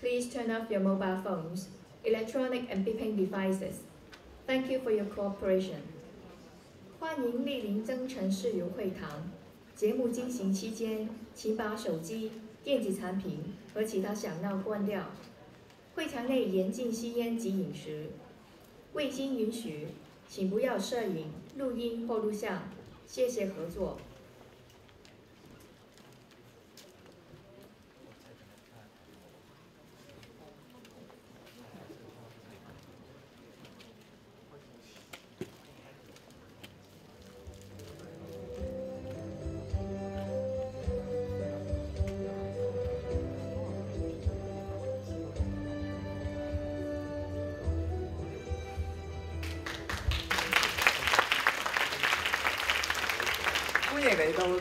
Please turn off your mobile phones, electronic and piping devices. Thank you for your cooperation. 欢迎莅临增城市游会堂。节目进行期间，请把手机、电子产品和其他响闹关掉。会场内严禁吸烟及饮食。未经允许，请不要摄影、录音或录像。谢谢合作。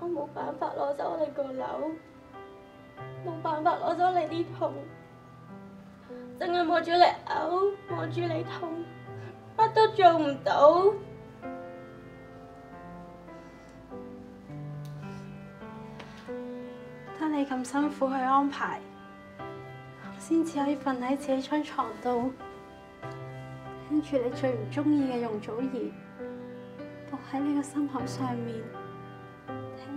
我冇办法攞走你个楼，冇办法攞走你啲痛，净系望住你呕，望住你痛，乜都做唔到。得你咁辛苦去安排，先至可以瞓喺自己张床度，跟住你最唔中意嘅容祖儿，伏喺你个心口上面。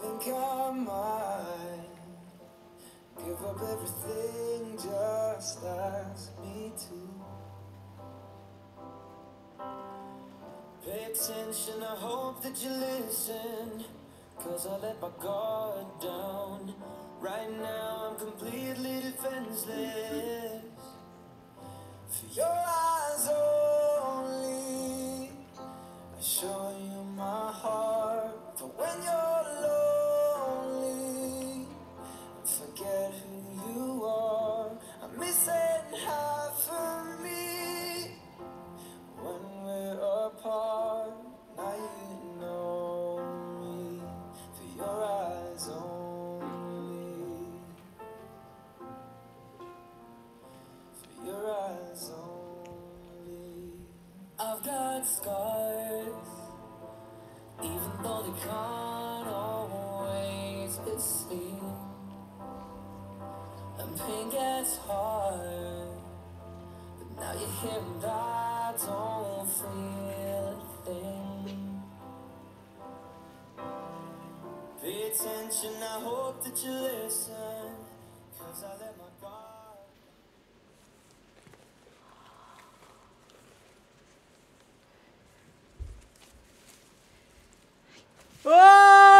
think I might give up everything just ask me to Pay attention, I hope that you listen Cause I let my guard down Right now I'm completely defenseless For your eyes only I show you my heart For when you're gets hard. But now you're here and I don't feel a thing. Pay attention, I hope that you listen. Cause I let my guard. Oh!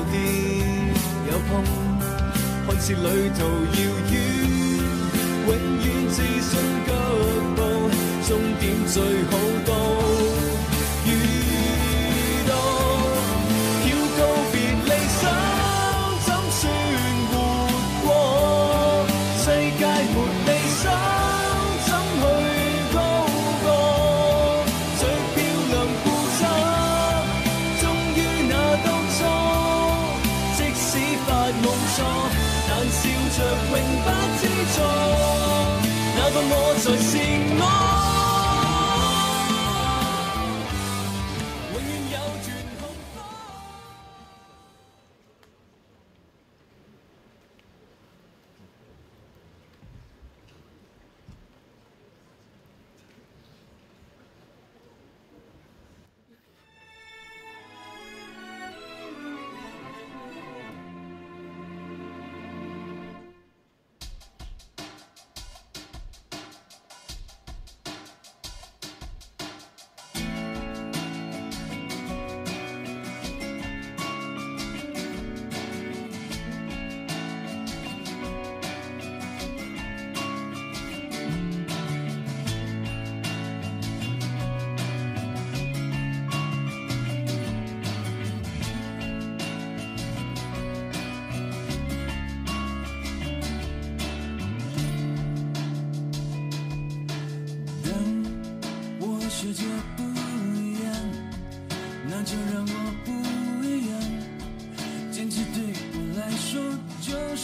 有跌有碰，看似旅途遥远，永远自信脚步，终点最好多。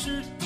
answers